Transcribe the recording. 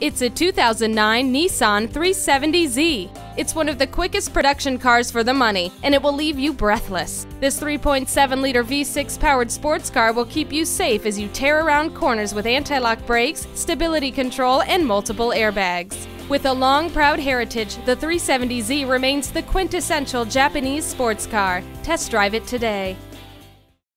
It's a 2009 Nissan 370Z. It's one of the quickest production cars for the money, and it will leave you breathless. This 3.7 liter V6 powered sports car will keep you safe as you tear around corners with anti lock brakes, stability control, and multiple airbags. With a long, proud heritage, the 370Z remains the quintessential Japanese sports car. Test drive it today.